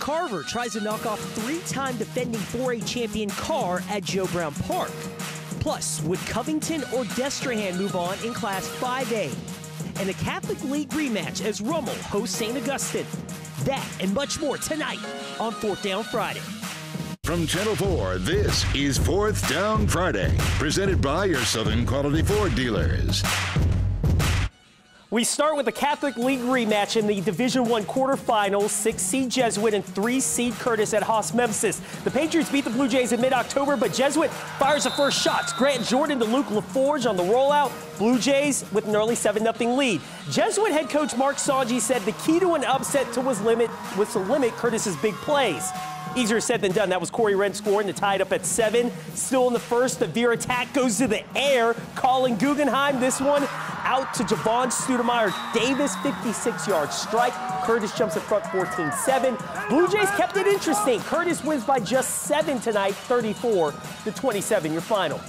Carver tries to knock off three-time defending 4A champion Karr at Joe Brown Park. Plus, would Covington or Destrehan move on in Class 5A? And a Catholic League rematch as Rummel hosts St. Augustine. That and much more tonight on Fourth Down Friday. From Channel 4, this is Fourth Down Friday, presented by your Southern Quality Ford dealers. We start with a Catholic League rematch in the Division One quarterfinals. Six seed Jesuit and three seed Curtis at Haas Memphis. The Patriots beat the Blue Jays in mid-October, but Jesuit fires the first shots. Grant Jordan to Luke LaForge on the rollout. Blue Jays with an early 7-0 lead. Jesuit head coach Mark Songy said the key to an upset to was limit was to limit Curtis's big plays. Easier said than done. That was Corey Wren scoring to tie it up at seven. Still in the first, the Veer attack goes to the air. Colin Guggenheim, this one out to Javon Studemeyer Davis, 56 yard strike. Curtis jumps in front 14 7. Blue Jays kept it interesting. Curtis wins by just seven tonight, 34 to 27, your final.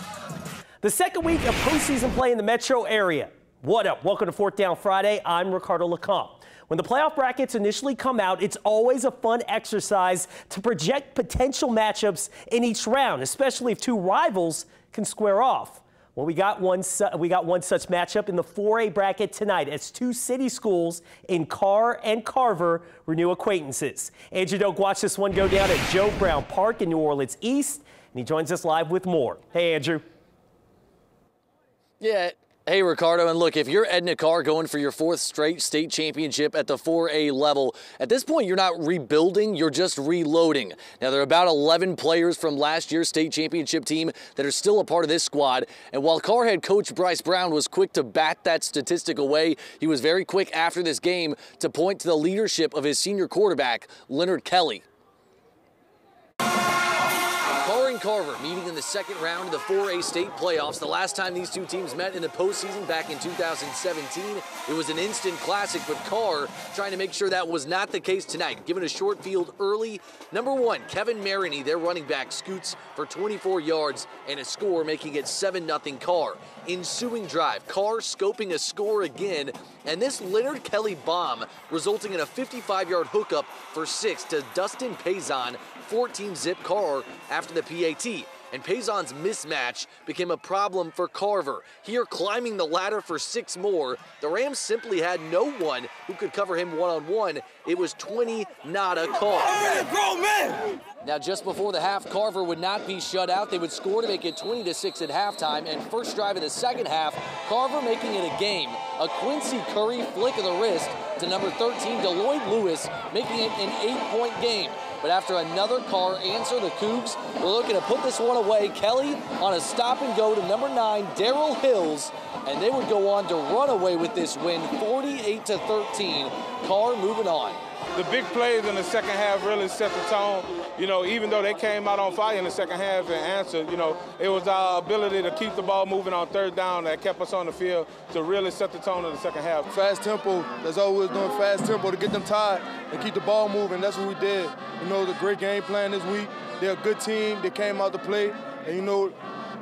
The second week of postseason play in the metro area. What up? Welcome to Fourth Down Friday. I'm Ricardo LeCompte. When the playoff brackets initially come out, it's always a fun exercise to project potential matchups in each round, especially if two rivals can square off. Well, we got one. We got one such matchup in the 4A bracket tonight as two city schools in Karr and Carver renew acquaintances. Andrew Doak watched this one go down at Joe Brown Park in New Orleans East, and he joins us live with more. Hey, Andrew. Yeah, Hey, Ricardo, and look, if you're Edna Karr going for your fourth straight state championship at the 4A level, at this point, you're not rebuilding, you're just reloading. Now, there are about 11 players from last year's state championship team that are still a part of this squad, and while Karr head coach Brice Brown was quick to bat that statistic away, he was very quick after this game to point to the leadership of his senior quarterback, Leonard Kelly. Carver meeting in the second round of the 4A state playoffs. The last time these two teams met in the postseason back in 2017, it was an instant classic, but Karr trying to make sure that was not the case tonight. Given a short field early, number one, Kevin Maroney, their running back, scoots for 24 yards and a score, making it 7-0 Karr. Ensuing drive, Karr scoping a score again, and this Leonard Kelly bomb resulting in a 55-yard hookup for six to Dustin Payson 14 zip Karr after the PAT and Payzon's mismatch became a problem for Carver. Here, climbing the ladder for six more, the Rams simply had no one who could cover him one-on-one. It was 20 nada Karr. Now, just before the half, Carver would not be shut out. They would score to make it 20 to 6 at halftime. And first drive of the second half, Carver making it a game. A Quincy Curry flick of the wrist to number 13, Deloyd Lewis, making it an eight-point game. But after another Karr answer, the Cougs were looking to put this one away. Kelly on a stop and go to number nine, Daryl Hills, and they would go on to run away with this win, 48 to 13. Karr moving on. The big plays in the second half really set the tone. You know, even though they came out on fire in the second half and answered, you know, it was our ability to keep the ball moving on third down that kept us on the field to really set the tone in the second half. Fast tempo, that's all we was doing, fast tempo to get them tied and keep the ball moving. That's what we did. You know, the great game plan this week. They're a good team. They came out to play. And, you know,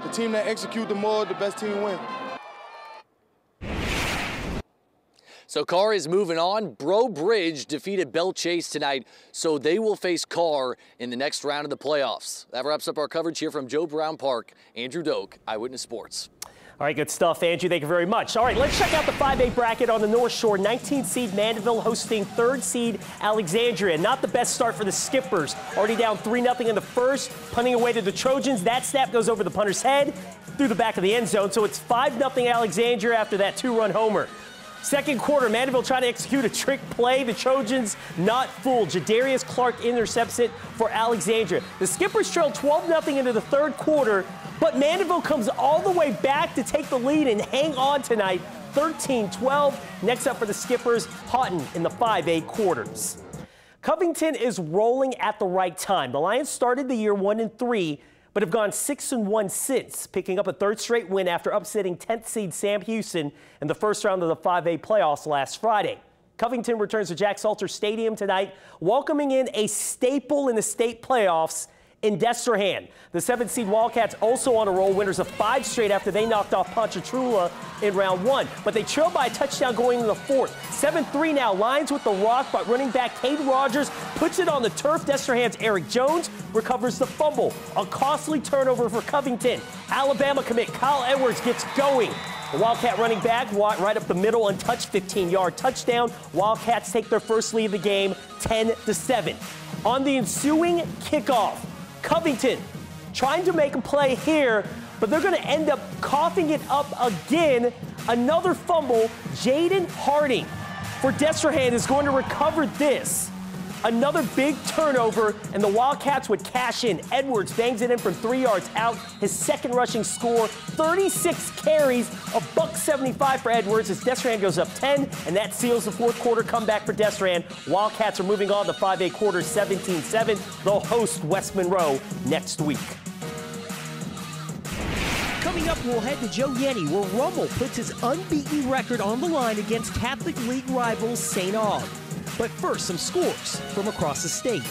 the team that execute the more, the best team wins. So Karr is moving on. Breaux Bridge defeated Belle Chasse tonight, so they will face Karr in the next round of the playoffs. That wraps up our coverage here from Joe Brown Park. Andrew Doak, Eyewitness Sports. All right, good stuff, Andrew. Thank you very much. All right, let's check out the 5A bracket on the North Shore. 19th seed Mandeville hosting 3rd seed Alexandria. Not the best start for the Skippers. Already down 3 0 in the first, punting away to the Trojans. That snap goes over the punter's head through the back of the end zone. So it's 5 0 Alexandria after that two run homer. Second quarter, Mandeville trying to execute a trick play. The Trojans not fooled. Jadarius Clark intercepts it for Alexandria. The Skippers trail 12 0 into the third quarter, but Mandeville comes all the way back to take the lead and hang on tonight. 13 12. Next up for the Skippers, Haughton in the 5A quarters. Covington is rolling at the right time. The Lions started the year 1 and 3 but have gone 6 and 1 since, picking up a third straight win after upsetting 10th seed Sam Houston in the first round of the 5A playoffs last Friday. Covington returns to Jack Salter Stadium tonight, welcoming in a staple in the state playoffs in Destrehan. The seventh seed Wildcats also on a roll, winners of five straight after they knocked off Ponchatoula in round one. But they trailed by a touchdown going into the fourth. 7-3 now, lines with the rock, but running back Cade Rogers puts it on the turf. Destrehan's Eric Jones recovers the fumble. A costly turnover for Covington. Alabama commit Kyle Edwards gets going. The Wildcat running back right up the middle, untouched 15-yard touchdown. Wildcats take their first lead of the game, 10 to 7. On the ensuing kickoff, Covington trying to make a play here, but they're going to end up coughing it up again. Another fumble. Jaden Harding for Destrehan is going to recover this. Another big turnover, and the Wildcats would cash in. Edwards bangs it in from three yards out. His second rushing score, 36 carries, a buck 75 for Edwards as Destrehan goes up 10, and that seals the fourth quarter comeback for Destrehan. Wildcats are moving on to 5A quarter 17-7. They'll host West Monroe next week. Coming up, we'll head to Joe Yenni, where Rummel puts his unbeaten record on the line against Catholic League rivals St. Aug. But first, some scores from across the state.